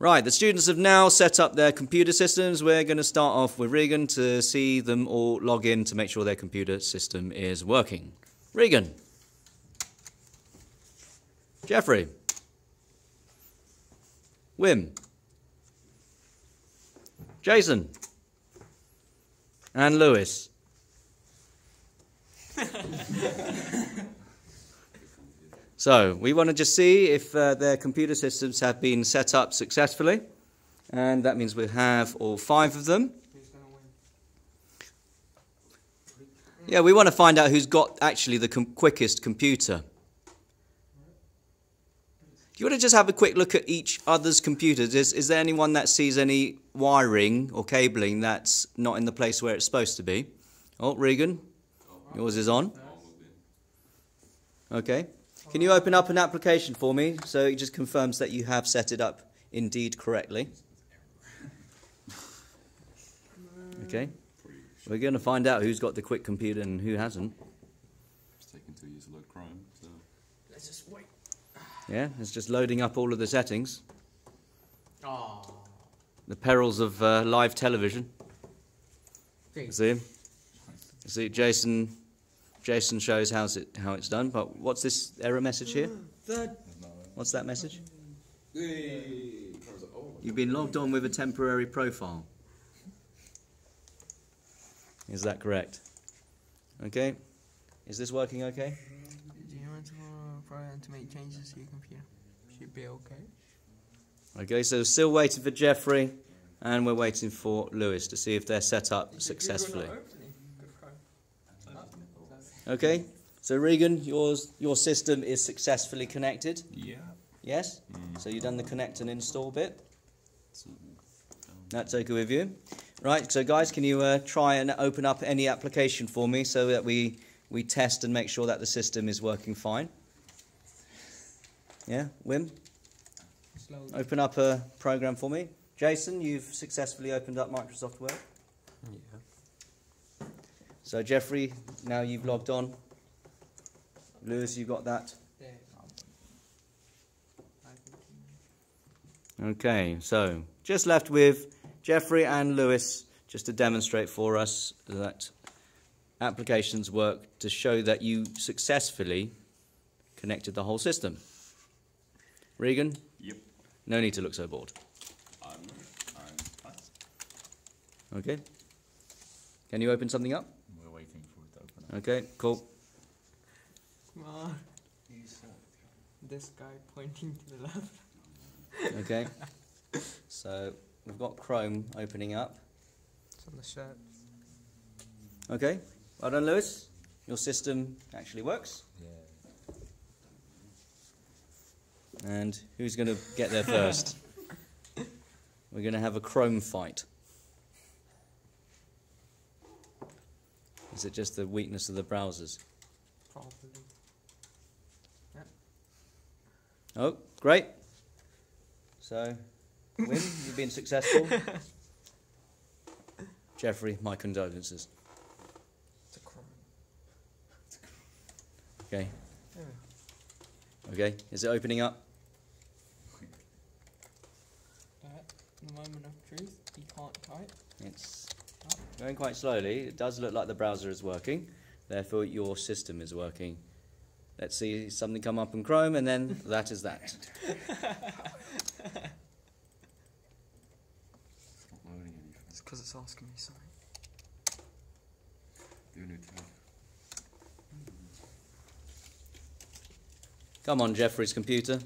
Right, the students have now set up their computer systems. We're going to start off with Regan to see them all log in to make sure their computer system is working. Regan. Jeffrey. Wim. Jason. And Lewis. So we want to just see if uh, their computer systems have been set up successfully. And that means we have all five of them. Yeah, we want to find out who's got actually the com- quickest computer. Do you want to just have a quick look at each other's computers? Is, is there anyone that sees any wiring or cabling that's not in the place where it's supposed to be? Oh, Regan, yours is on. Okay. Can you open up an application for me so it just confirms that you have set it up indeed correctly? Okay. We're going to find out who's got the quick computer and who hasn't. It's taking two years to load Chrome, so Let's just wait. Yeah, it's just loading up all of the settings. Oh. The perils of uh, live television. Okay. See? See, Jason. Jason shows how's it how it's done. But what's this error message here? What's that message? You've been logged on with a temporary profile. Is that correct? Okay. Is this working okay? Do you want to uh, program to make changes to your computer? Should be okay. Okay, so we're still waiting for Jeffrey, and we're waiting for Lewis to see if they're set up successfully. Okay, so Regan, yours your system is successfully connected. yeah. Yes. So you've done the connect and install bit. That's okay with you, right? So guys, can you uh, try and open up any application for me so that we we test and make sure that the system is working fine? Yeah, Wim, Slowly. open up a program for me. Jason, you've successfully opened up Microsoft Word. Yeah. So Jeffrey, now you've logged on. Lewis, you got that. Okay, so just left with Jeffrey and Lewis just to demonstrate for us that applications work to show that you successfully connected the whole system. Regan, Yep. no need to look so bored. I'm, I'm fast. Okay. Can you open something up? We're waiting for it to open up. Okay, cool. Come on. This guy pointing to the left. Okay. so we've got Chrome opening up. It's on the shirt. Okay. Well done, Lewis. Your system actually works. Yeah. And who's going to get there first? We're going to have a Chrome fight. Is it just the weakness of the browsers? Probably. Oh, great. So, Wim, you've been successful. Jeffrey, my condolences. It's a crime. Okay. Yeah. Okay. Is it opening up? That, in the moment of truth, he can't type. It's going quite slowly. It does look like the browser is working. Therefore, your system is working. Let's see something come up in Chrome, and then that is that. It's not loading anything. It's because it's asking me something. Do need to. Come on, Jeffrey's computer.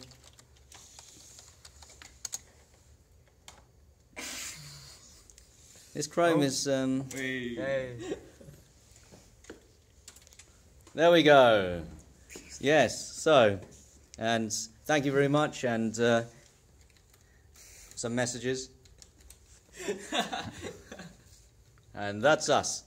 This Chrome Oh. is. Um, Hey. there we go. Yes. So, and thank you very much, and uh, some messages. and that's us.